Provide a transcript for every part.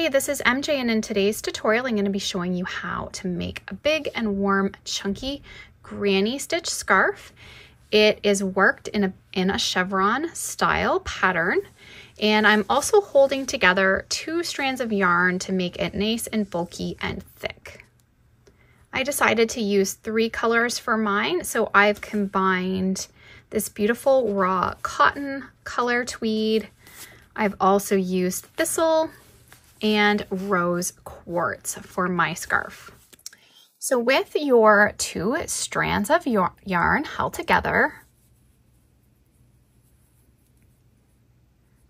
Hey, this is MJ and in today's tutorial I'm going to be showing you how to make a big and warm chunky granny stitch scarf. It is worked in a, in a chevron style pattern and I'm also holding together two strands of yarn to make it nice and bulky and thick. I decided to use three colors for mine so I've combined this beautiful raw cotton color tweed. I've also used thistle and rose quartz for my scarf. So with your two strands of yarn held together,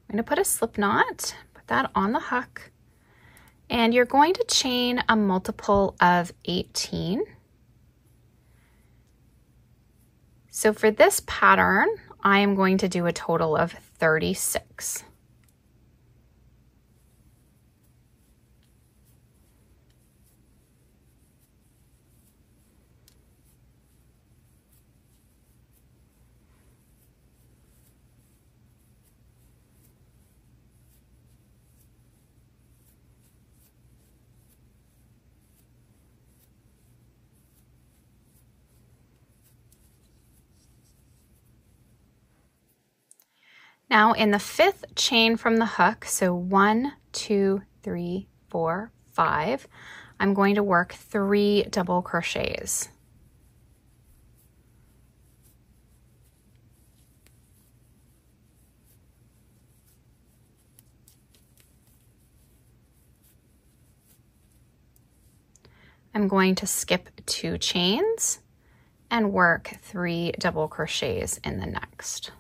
I'm going to put a slip knot, put that on the hook, and you're going to chain a multiple of 18. So for this pattern, I am going to do a total of 36. Now in the fifth chain from the hook, so one, two, three, four, five, I'm going to work three double crochets. I'm going to skip two chains and work three double crochets in the next.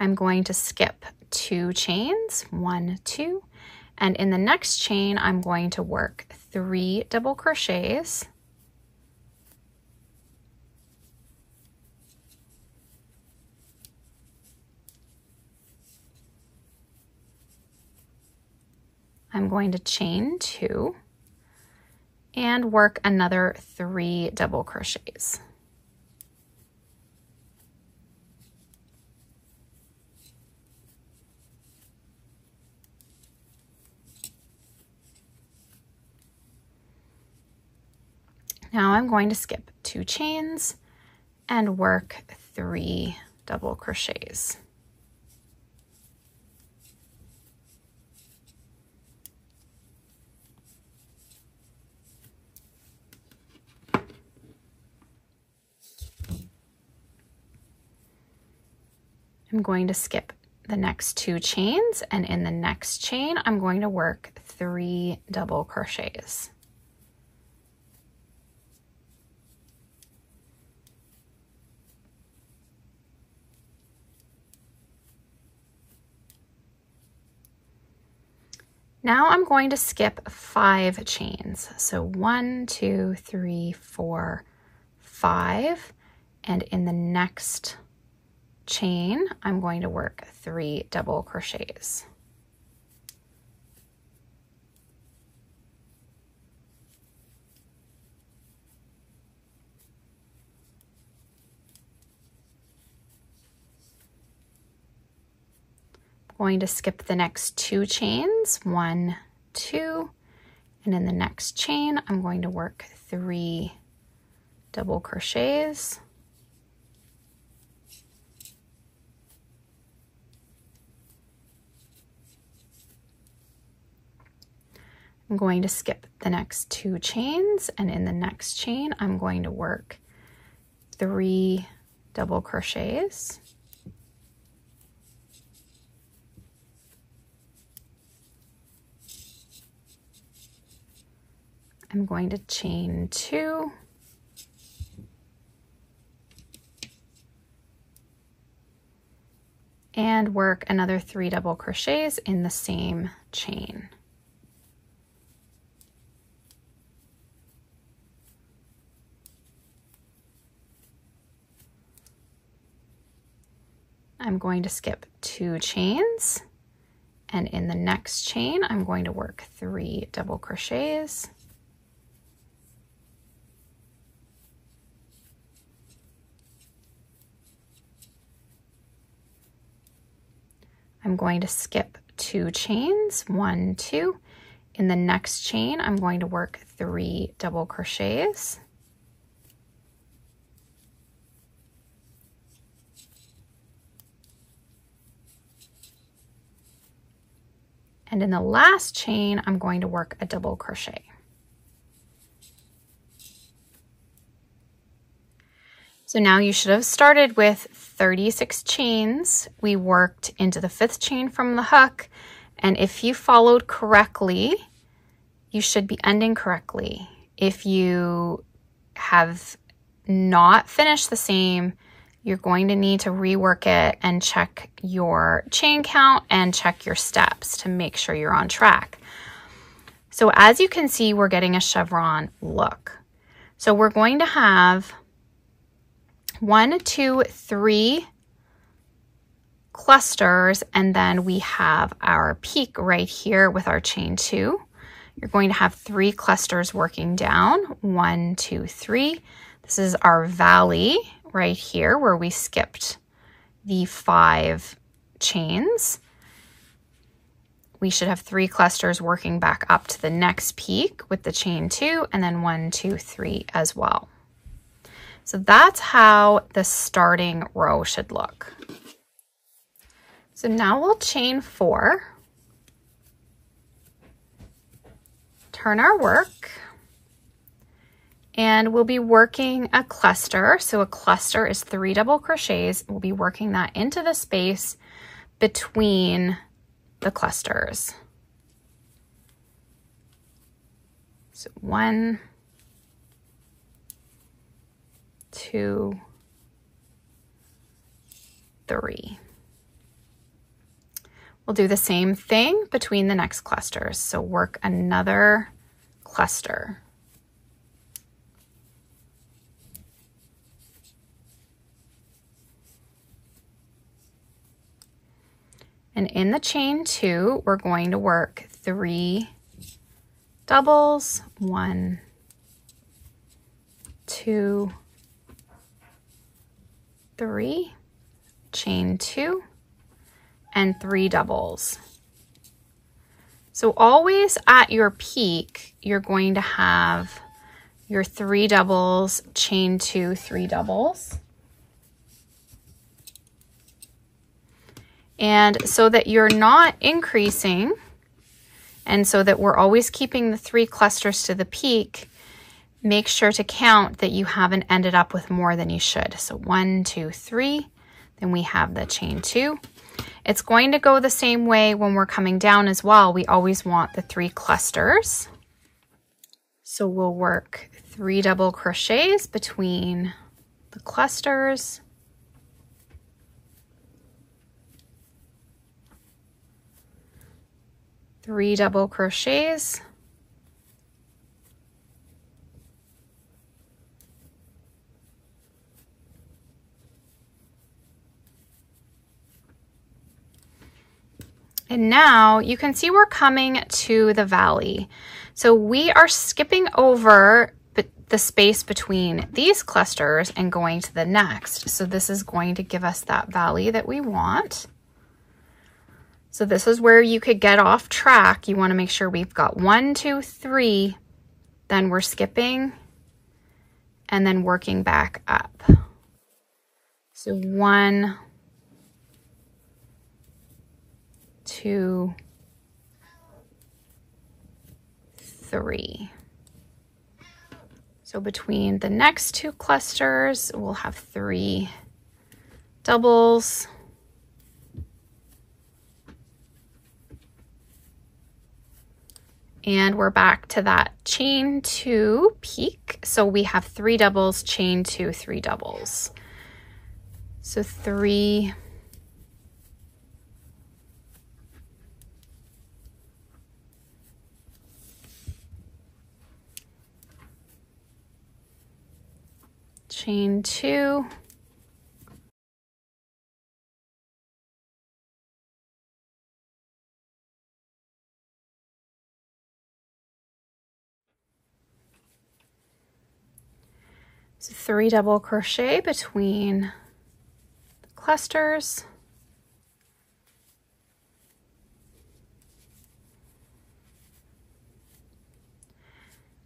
I'm going to skip two chains, one, two, and in the next chain, I'm going to work three double crochets. I'm going to chain two and work another three double crochets. Now I'm going to skip two chains and work three double crochets. I'm going to skip the next two chains and in the next chain I'm going to work three double crochets. Now I'm going to skip five chains. So one, two, three, four, five. And in the next chain, I'm going to work three double crochets. Going to skip the next two chains, one, two, and in the next chain, I'm going to work three double crochets. I'm going to skip the next two chains and in the next chain I'm going to work three double crochets. I'm going to chain two. And work another three double crochets in the same chain. I'm going to skip two chains and in the next chain I'm going to work three double crochets I'm going to skip two chains, one, two. In the next chain, I'm going to work three double crochets. And in the last chain, I'm going to work a double crochet. So now you should have started with 36 chains. We worked into the fifth chain from the hook. And if you followed correctly, you should be ending correctly. If you have not finished the same, you're going to need to rework it and check your chain count and check your steps to make sure you're on track. So as you can see, we're getting a chevron look. So we're going to have one, two, three clusters, and then we have our peak right here with our chain two. You're going to have three clusters working down, one, two, three. This is our valley right here where we skipped the five chains. We should have three clusters working back up to the next peak with the chain two, and then one, two, three as well. So that's how the starting row should look. So now we'll chain four, turn our work, and we'll be working a cluster. So a cluster is three double crochets. We'll be working that into the space between the clusters. So one, two, three. We'll do the same thing between the next clusters. So work another cluster. And in the chain two, we're going to work three doubles, one, two, three, chain two, and three doubles. So always at your peak, you're going to have your three doubles, chain two, three doubles. And so that you're not increasing, and so that we're always keeping the three clusters to the peak, make sure to count that you haven't ended up with more than you should. So one, two, three, then we have the chain two. It's going to go the same way when we're coming down as well. We always want the three clusters. So we'll work three double crochets between the clusters. Three double crochets And now you can see we're coming to the valley. So we are skipping over the space between these clusters and going to the next. So this is going to give us that valley that we want. So this is where you could get off track. You want to make sure we've got one, two, three, then we're skipping and then working back up. So one, two, three. So between the next two clusters, we'll have three doubles. And we're back to that chain two peak. So we have three doubles, chain two, three doubles. So three, chain two, So three double crochet between the clusters.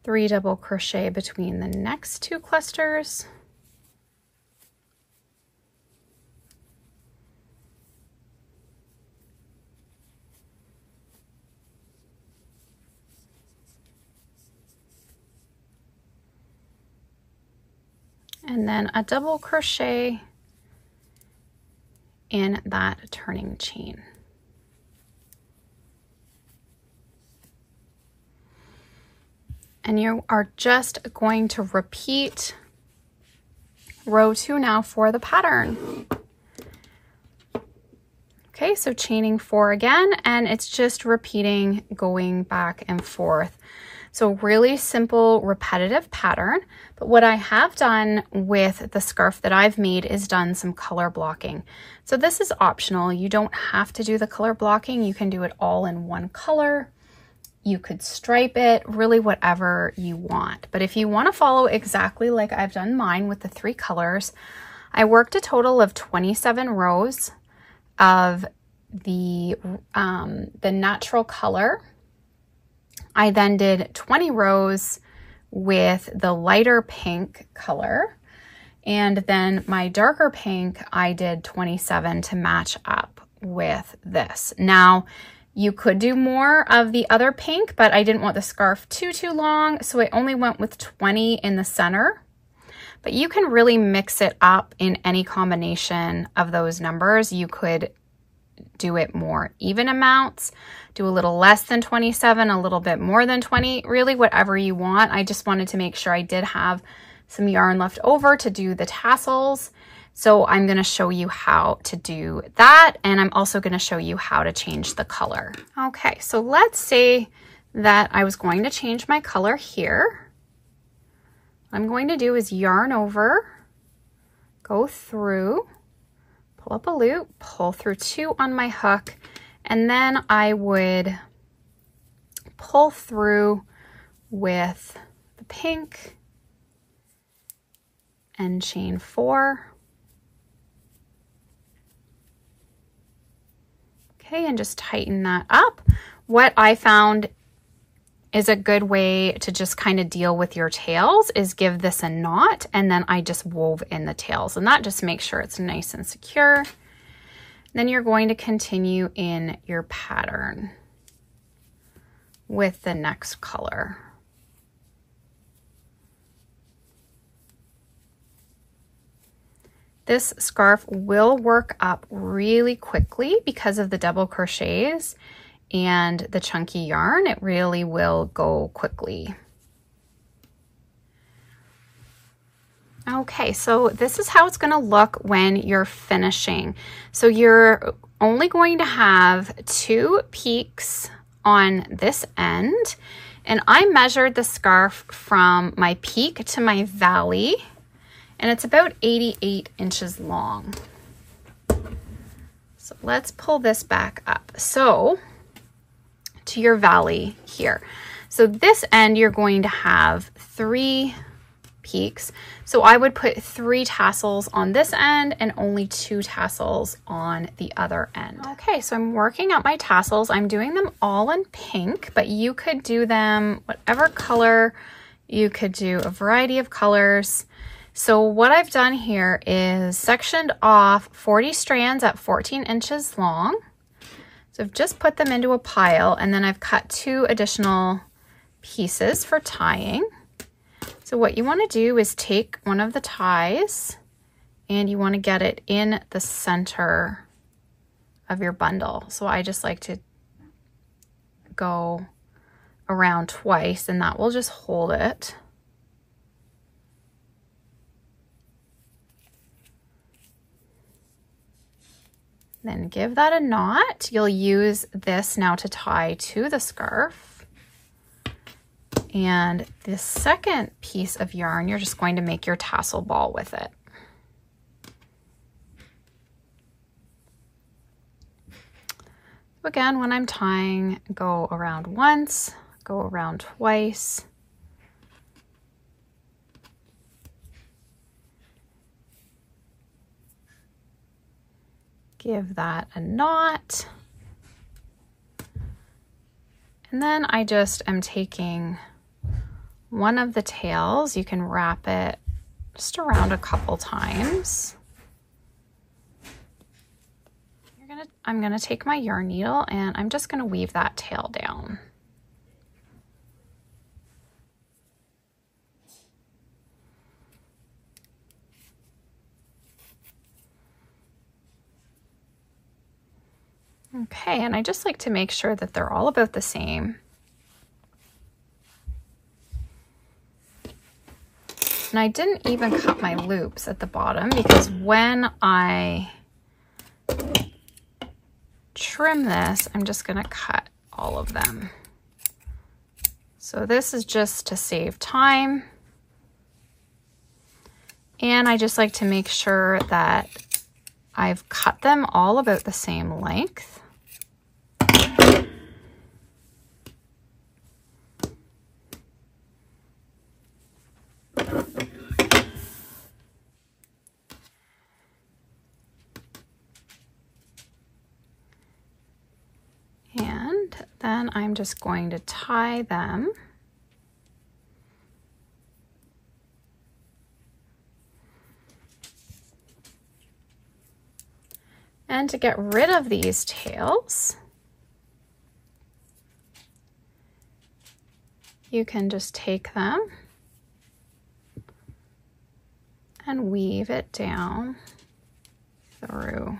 Three double crochet between the next two clusters. And then a double crochet in that turning chain. And you are just going to repeat row two now for the pattern. Okay, so chaining four again, and it's just repeating, going back and forth. So really simple, repetitive pattern. But what I have done with the scarf that I've made is done some color blocking. So this is optional. You don't have to do the color blocking. You can do it all in one color. You could stripe it, really whatever you want. But if you want to follow exactly like I've done mine with the three colors, I worked a total of 27 rows of the, um, the natural color I then did 20 rows with the lighter pink color. And then my darker pink, I did 27 to match up with this. Now, you could do more of the other pink, but I didn't want the scarf too, too long. So I only went with 20 in the center. But you can really mix it up in any combination of those numbers. You could do it more even amounts, do a little less than 27, a little bit more than 20, really whatever you want. I just wanted to make sure I did have some yarn left over to do the tassels. So I'm going to show you how to do that. And I'm also going to show you how to change the color. Okay, so let's say that I was going to change my color here. What I'm going to do is yarn over, go through, pull up a loop, pull through two on my hook, and then I would pull through with the pink and chain four. Okay, and just tighten that up. What I found is a good way to just kind of deal with your tails is give this a knot and then I just wove in the tails and that just makes sure it's nice and secure. Then you're going to continue in your pattern with the next color. This scarf will work up really quickly because of the double crochets and the chunky yarn, it really will go quickly. Okay, so this is how it's going to look when you're finishing. So you're only going to have two peaks on this end. And I measured the scarf from my peak to my valley, and it's about 88 inches long. So let's pull this back up. So to your valley here. So this end, you're going to have three peaks. So I would put three tassels on this end and only two tassels on the other end. Okay, so I'm working out my tassels. I'm doing them all in pink, but you could do them whatever color. You could do a variety of colors. So what I've done here is sectioned off 40 strands at 14 inches long. So I've just put them into a pile and then I've cut two additional pieces for tying. So what you want to do is take one of the ties and you want to get it in the center of your bundle. So I just like to go around twice and that will just hold it. Then give that a knot. You'll use this now to tie to the scarf. And the second piece of yarn, you're just going to make your tassel ball with it. Again, when I'm tying, go around once, go around twice, give that a knot. And then I just am taking one of the tails, you can wrap it just around a couple times. Gonna, I'm gonna take my yarn needle and I'm just gonna weave that tail down. Okay, and I just like to make sure that they're all about the same. And I didn't even cut my loops at the bottom because when I trim this, I'm just gonna cut all of them. So this is just to save time. And I just like to make sure that I've cut them all about the same length. And then I'm just going to tie them. And to get rid of these tails, you can just take them and weave it down through.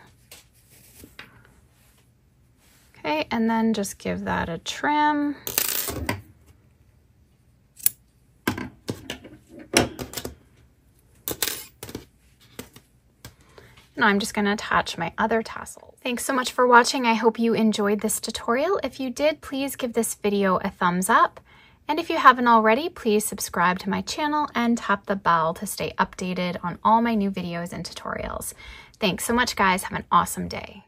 Okay, and then just give that a trim. Now I'm just going to attach my other tassel. Thanks so much for watching. I hope you enjoyed this tutorial. If you did, please give this video a thumbs up. And if you haven't already, please subscribe to my channel and tap the bell to stay updated on all my new videos and tutorials. Thanks so much, guys. Have an awesome day.